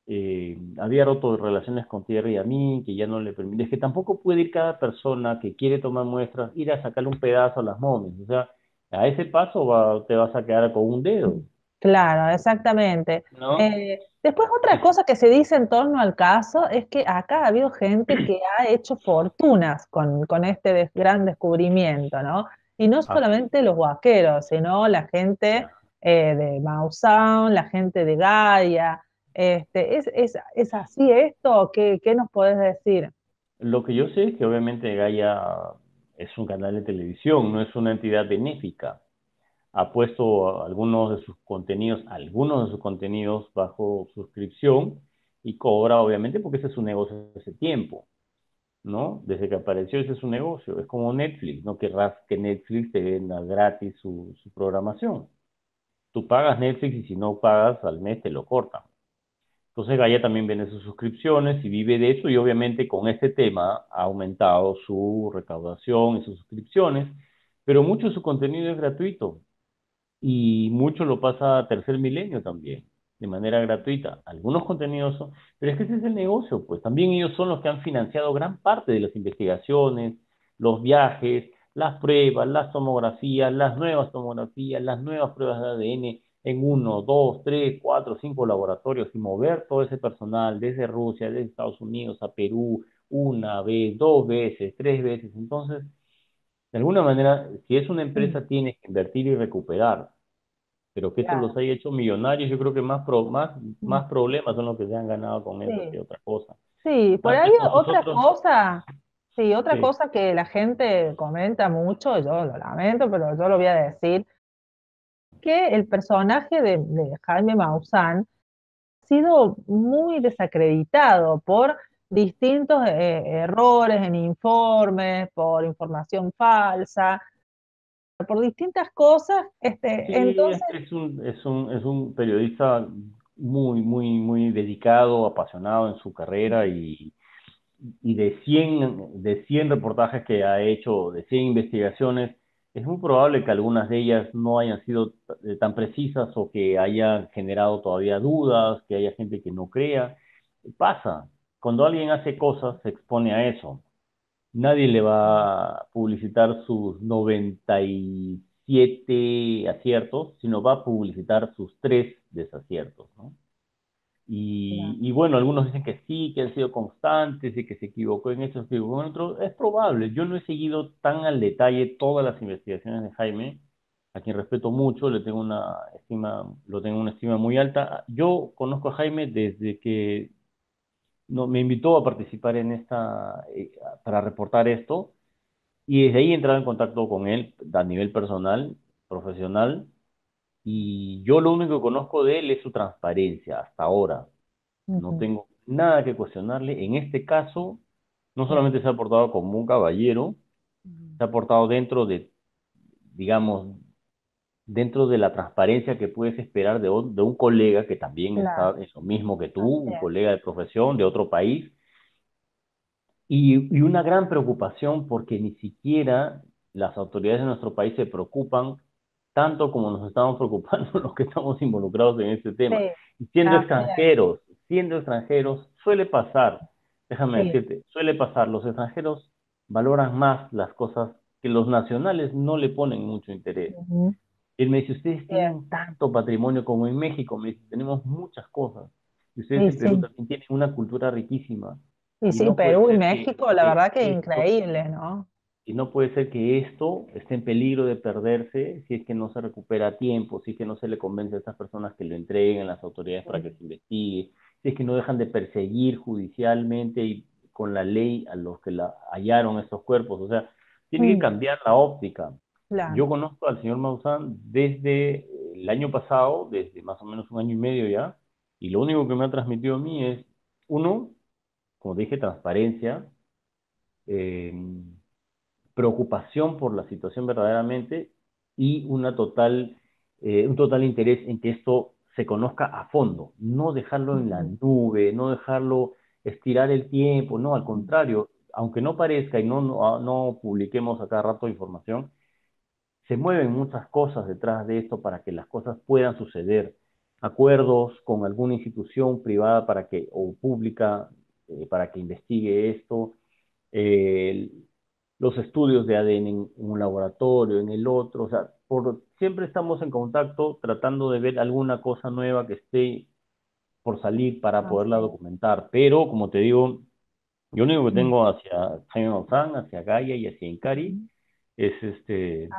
eh, había roto relaciones con tierra y a mí, que ya no le permite, es que tampoco puede ir cada persona que quiere tomar muestras, ir a sacarle un pedazo a las momias, o sea, a ese paso te vas a quedar con un dedo. Claro, exactamente. Eh, después otra cosa que se dice en torno al caso es que acá ha habido gente que ha hecho fortunas con, este gran descubrimiento, ¿no? Y no solamente los vaqueros, sino la gente eh, de Maussan, la gente de Gaia. Este, ¿es, así esto? ¿Qué, ¿Qué nos podés decir? Lo que yo sé es que obviamente Gaia es un canal de televisión, no es una entidad benéfica ha puesto algunos de sus contenidos, algunos de sus contenidos bajo suscripción y cobra, obviamente, porque ese es su negocio hace tiempo, ¿no? Desde que apareció ese es su negocio. Es como Netflix, no querrás que Netflix te venda gratis su, su programación. Tú pagas Netflix y si no pagas al mes te lo cortan. Entonces Gaia también vende sus suscripciones y vive de eso y obviamente con este tema ha aumentado su recaudación y sus suscripciones, pero mucho de su contenido es gratuito y mucho lo pasa a tercer milenio también, de manera gratuita. Algunos contenidos son, pero es que ese es el negocio, pues también ellos son los que han financiado gran parte de las investigaciones, los viajes, las pruebas, las tomografías, las nuevas tomografías, las nuevas pruebas de ADN en uno, dos, tres, cuatro, cinco laboratorios y mover todo ese personal desde Rusia, desde Estados Unidos a Perú, una vez, dos veces, tres veces. Entonces, de alguna manera, si es una empresa, tienes que invertir y recuperar pero que esto los haya hecho millonarios, yo creo que más, más, más problemas son los que se han ganado con eso que otra cosa. Sí, por ahí otra cosa, sí, otra cosa que la gente comenta mucho, yo lo lamento, pero yo lo voy a decir, que el personaje de, de Jaime Maussan ha sido muy desacreditado por distintos eh, errores en informes, por información falsa, por distintas cosas. Este, entonces... es, un, es, un, es un periodista muy, muy, muy dedicado, apasionado en su carrera y, y de 100, de 100 reportajes que ha hecho, de 100 investigaciones, es muy probable que algunas de ellas no hayan sido tan precisas o que hayan generado todavía dudas, que haya gente que no crea. Pasa, cuando alguien hace cosas se expone a eso. Nadie le va a publicitar sus 97 aciertos, sino va a publicitar sus tres desaciertos, ¿no? Y, bueno, algunos dicen que sí, que han sido constantes y que se equivocó en esto, se equivocó en otro. Es probable. Yo no he seguido tan al detalle todas las investigaciones de Jaime, a quien respeto mucho, le tengo una estima, lo tengo una estima muy alta. Yo conozco a Jaime desde que no, me invitó a participar en esta, eh, para reportar esto, y desde ahí he entrado en contacto con él a nivel personal, profesional, y yo lo único que conozco de él es su transparencia hasta ahora. No tengo nada que cuestionarle. En este caso, no solamente se ha portado como un caballero, se ha portado dentro de, digamos, dentro de la transparencia que puedes esperar de, de un colega que también está en lo mismo que tú, un colega de profesión de otro país, y, y, una gran preocupación porque ni siquiera las autoridades de nuestro país se preocupan tanto como nos estamos preocupando los que estamos involucrados en este tema. Y siendo extranjeros, siendo extranjeros, suele pasar, déjame decirte, suele pasar, los extranjeros valoran más las cosas que los nacionales no le ponen mucho interés. Él me dice, ustedes tienen tanto patrimonio como en México, me dice, tenemos muchas cosas. Y ustedes en Perú también tienen una cultura riquísima. Y, sí, Perú y México, la verdad que es increíble, ¿no? Y no puede ser que esto esté en peligro de perderse si es que no se recupera a tiempo, si es que no se le convence a estas personas que lo entreguen a las autoridades para que se investigue, si es que no dejan de perseguir judicialmente y con la ley a los que la hallaron estos cuerpos. O sea, tiene que cambiar la óptica. Yo conozco al señor Maussan desde el año pasado, desde más o menos un año y medio ya, y lo único que me ha transmitido a mí es, uno, como dije, transparencia, eh, preocupación por la situación verdaderamente y una total, eh, un total interés en que esto se conozca a fondo, no dejarlo en la nube, no dejarlo estirar el tiempo, no, al contrario, aunque no parezca y no, no, no publiquemos a cada rato información, se mueven muchas cosas detrás de esto para que las cosas puedan suceder. Acuerdos con alguna institución privada para que, o pública eh, para que investigue esto, eh, los estudios de ADN en, un laboratorio, en el otro, o sea, por, siempre estamos en contacto tratando de ver alguna cosa nueva que esté por salir para poderla documentar, pero como te digo, yo lo único que tengo hacia Jaime Maussan, hacia Gaia y hacia Incari es este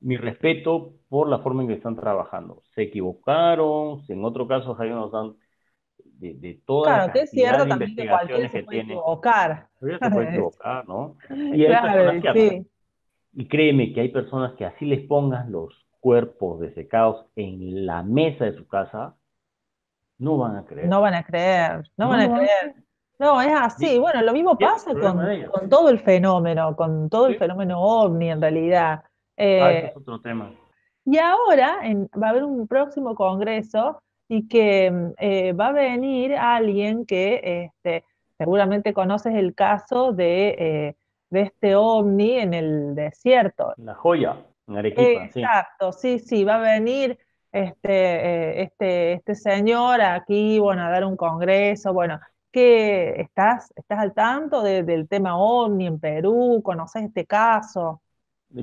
mi respeto por la forma en que están trabajando. Se equivocaron, en otro caso Jaime Maussan de, de todas claro, que es cierto también que cualquiera se puede equivocar. se puede equivocar, ¿no? Y, hay que, y créeme que hay personas que así les pongan los cuerpos desecados en la mesa de su casa, no van a creer. No van a creer, no, van a creer. No, es así. Bueno, lo mismo pasa con, con, todo el fenómeno, con todo el fenómeno ovni en realidad. ah, eh, es otro tema. Y ahora en, va a haber un próximo congreso y que eh, va a venir alguien que este, seguramente conoces el caso de, eh, de, este ovni en el desierto. La joya, en Arequipa. Exacto, sí, sí, va a venir este, eh, este, este señor aquí, bueno, a dar un congreso, bueno, ¿qué, estás, ¿estás al tanto del tema ovni en Perú? ¿Conoces este caso?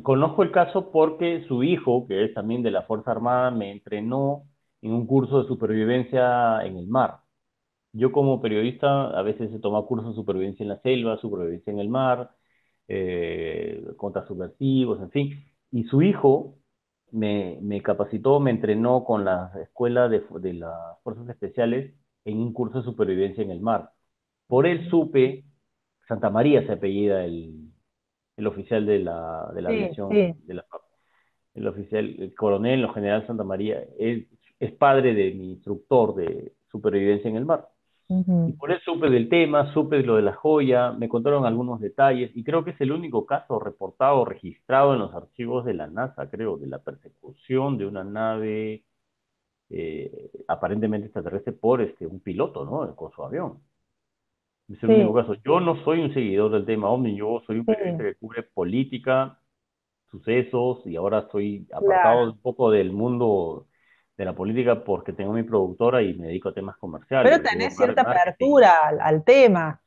Conozco el caso porque su hijo, que es también de la Fuerza Armada, me entrenó en un curso de supervivencia en el mar. Yo como periodista a veces he tomado cursos de supervivencia en la selva, supervivencia en el mar, eh, contra subversivos, en fin. Y su hijo me, me, capacitó, me entrenó con la escuela de, de, las fuerzas especiales en un curso de supervivencia en el mar. Por él supe, Santa María se apellida el, el oficial de la, de la aviación, De la, el oficial, el coronel, el general Santa María, es, es padre de mi instructor de supervivencia en el mar. Y por eso supe del tema, supe de lo de la joya, me contaron algunos detalles y creo que es el único caso reportado, registrado en los archivos de la NASA, creo, de la persecución de una nave eh, aparentemente extraterrestre por este, un piloto, ¿no? Con su avión. Es el único caso. Yo no soy un seguidor del tema OVNI, yo soy un periodista que cubre política, sucesos y ahora estoy apartado un poco del mundo de la política porque tengo mi productora y me dedico a temas comerciales. Pero tenés cierta apertura al, tema.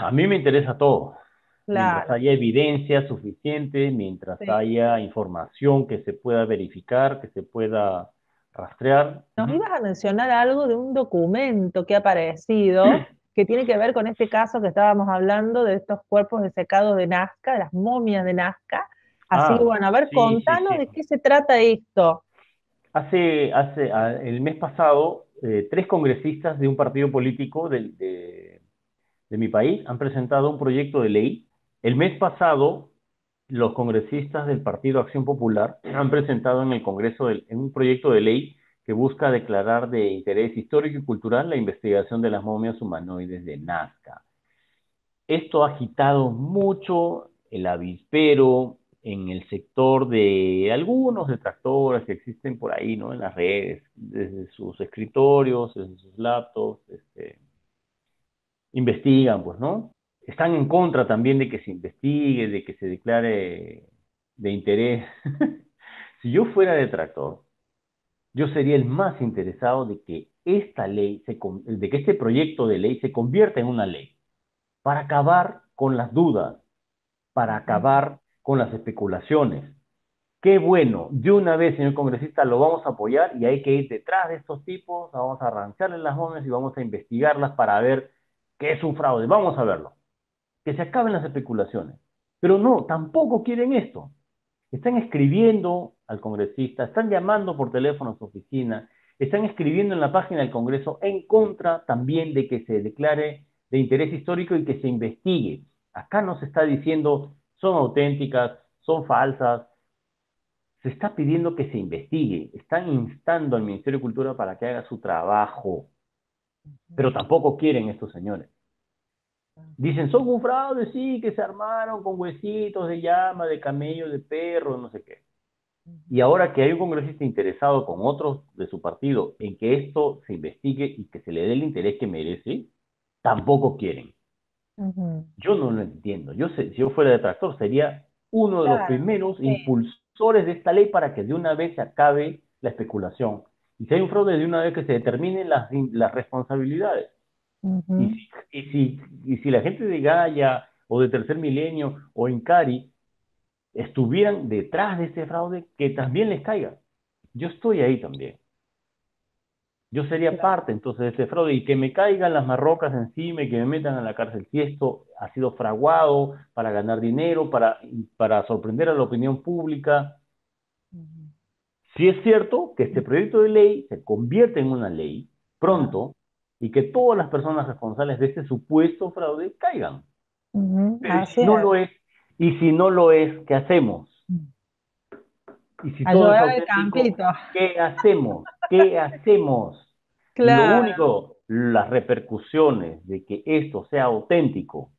A mí me interesa todo. Mientras haya evidencia suficiente, mientras haya información que se pueda verificar, que se pueda rastrear. Nos ibas a mencionar algo de un documento que ha aparecido que tiene que ver con este caso que estábamos hablando de estos cuerpos desecados de Nazca, de las momias de Nazca. Así que ah, bueno, a ver, contanos de qué se trata esto. Hace, hace el mes pasado, eh, tres congresistas de un partido político de, de, mi país han presentado un proyecto de ley. El mes pasado, los congresistas del Partido Acción Popular han presentado en el Congreso en un proyecto de ley que busca declarar de interés histórico y cultural la investigación de las momias humanoides de Nazca. Esto ha agitado mucho el avispero, en el sector de algunos detractores que existen por ahí, ¿no? En las redes, desde sus escritorios, desde sus laptops, este, investigan, pues, ¿no? Están en contra también de que se investigue, de que se declare de interés. si yo fuera detractor, yo sería el más interesado de que esta ley, se, de que este proyecto de ley se convierta en una ley, para acabar con las dudas, para acabar con las especulaciones. Qué bueno, de una vez, señor congresista, lo vamos a apoyar y hay que ir detrás de estos tipos, vamos a arrancarles las momias y vamos a investigarlas para ver qué es un fraude. Vamos a verlo. Que se acaben las especulaciones. Pero no, tampoco quieren esto. Están escribiendo al congresista, están llamando por teléfono a su oficina, están escribiendo en la página del Congreso en contra también de que se declare de interés histórico y que se investigue. Acá no se está diciendo son auténticas, son falsas. Se está pidiendo que se investigue, están instando al Ministerio de Cultura para que haga su trabajo, pero tampoco quieren estos señores. Dicen, son un fraude, sí, que se armaron con huesitos de llama, de camello, de perro, no sé qué. Y ahora que hay un congresista interesado con otros de su partido en que esto se investigue y que se le dé el interés que merece, tampoco quieren. Yo no lo entiendo. Yo sé, si yo fuera detractor, sería uno de los primeros impulsores de esta ley para que de una vez se acabe la especulación. Y si hay un fraude, de una vez que se determinen las, las responsabilidades. Y, si, y, si, y si la gente de Gaia o de Tercer Milenio o Incari estuvieran detrás de ese fraude, que también les caiga. Yo estoy ahí también. Yo sería parte entonces de ese fraude y que me caigan las marrocas encima y que me metan a la cárcel. Si esto ha sido fraguado para ganar dinero, para, para sorprender a la opinión pública. Si es cierto que este proyecto de ley se convierte en una ley pronto y que todas las personas responsables de este supuesto fraude caigan. Pero si no lo es, y si no lo es, ¿qué hacemos? Y si todo es ¿qué hacemos? ¿Qué hacemos? Lo único, las repercusiones de que esto sea auténtico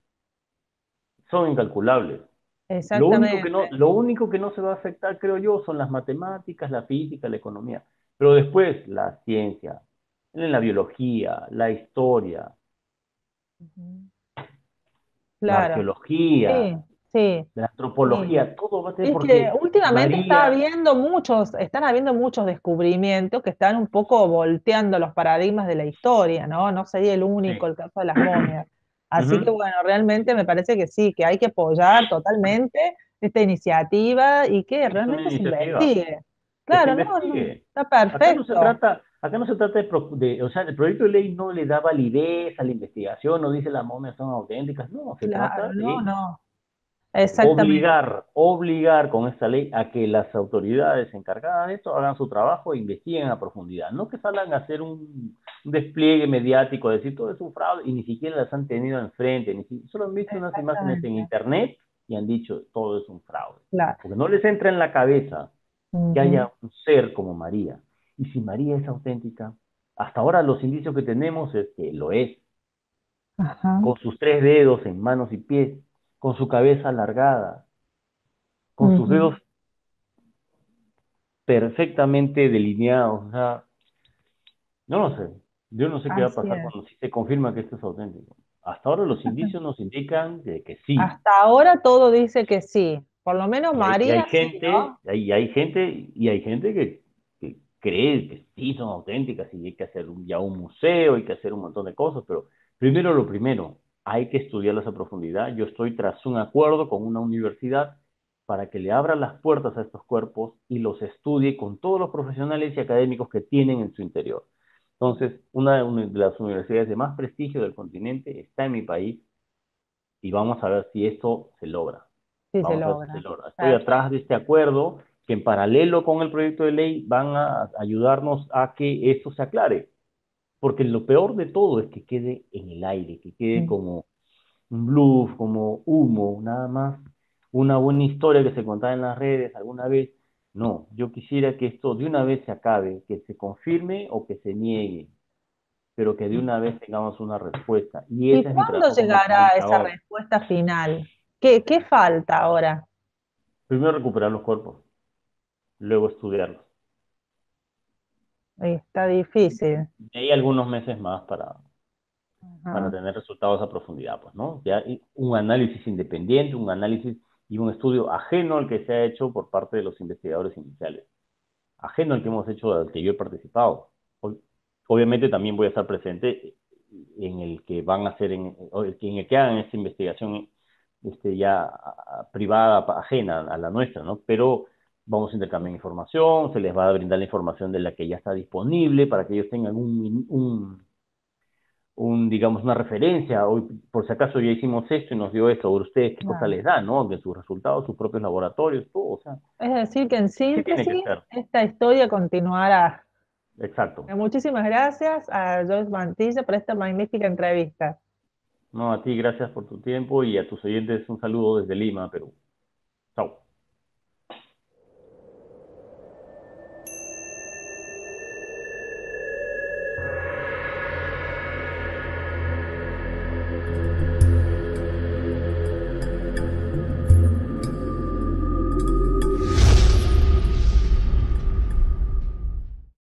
son incalculables. Lo único, que no, lo único que no se va a afectar, creo yo, son las matemáticas, la física, la economía. Pero después la ciencia, la biología, la historia, la arqueología, de la antropología, todo va a tener es que últimamente está habiendo muchos, están habiendo muchos descubrimientos que están un poco volteando los paradigmas de la historia, ¿no? No sería el único el caso de las momias. Así que bueno, realmente me parece que sí, que hay que apoyar totalmente esta iniciativa y que realmente se investigue. Claro, no, está perfecto. Acá no se trata, acá no se trata de, o sea, el proyecto de ley no le da validez a la investigación, no dice las momias son auténticas, no, se trata de no, no Obligar, obligar con esta ley a que las autoridades encargadas de esto hagan su trabajo e investiguen a profundidad. No que salgan a hacer un, despliegue mediático, decir todo es un fraude y ni siquiera las han tenido enfrente, ni siquiera, solo han visto unas imágenes en internet y han dicho todo es un fraude. Porque no les entra en la cabeza que haya un ser como María. Y si María es auténtica, hasta ahora los indicios que tenemos es que lo es. Con sus tres dedos en manos y pies, con su cabeza alargada, con sus dedos perfectamente delineados. O sea, no lo sé. Yo no sé qué va a pasar cuando se confirma que esto es auténtico. Hasta ahora los indicios nos indican de que sí. Hasta ahora todo dice que sí. Por lo menos María. Y hay, gente, hay, gente, y hay gente que, cree que sí son auténticas y hay que hacer ya un museo, hay que hacer un montón de cosas, pero primero lo primero, hay que estudiarlas a profundidad. Yo estoy tras un acuerdo con una universidad para que le abra las puertas a estos cuerpos y los estudie con todos los profesionales y académicos que tienen en su interior. Entonces, una de las universidades de más prestigio del continente está en mi país y vamos a ver si esto se logra. Sí, se logra. Estoy atrás de este acuerdo que en paralelo con el proyecto de ley van a ayudarnos a que esto se aclare. Porque lo peor de todo es que quede en el aire, que quede como un bluff, como humo, nada más una buena historia que se contaba en las redes alguna vez no, yo quisiera que esto de una vez se acabe, que se confirme o que se niegue, pero que de una vez tengamos una respuesta. ¿Y, cuándo llegará esa respuesta final? ¿Qué, ¿Qué falta ahora? Primero recuperar los cuerpos, luego estudiarlos. Está difícil. Y hay algunos meses más para, para tener resultados a profundidad, pues, ¿no? Ya un análisis independiente, un análisis y un estudio ajeno al que se ha hecho por parte de los investigadores iniciales, ajeno al que hemos hecho, al que yo he participado. Obviamente también voy a estar presente en el que van a hacer, en, en el que hagan esta investigación este, ya privada, ajena a la nuestra, ¿no? Pero vamos a intercambiar información, se les va a brindar la información de la que ya está disponible para que ellos tengan un, un un, digamos, una referencia, hoy por si acaso ya hicimos esto y nos dio esto, ¿a ustedes qué cosa les da, ¿no? De sus resultados, sus propios laboratorios, todo, o sea. Es decir, que en síntesis esta historia continuará. Exacto. Eh, muchísimas gracias a Joyce Mantilla por esta magnífica entrevista. No, a ti gracias por tu tiempo y a tus oyentes un saludo desde Lima, Perú. Chao.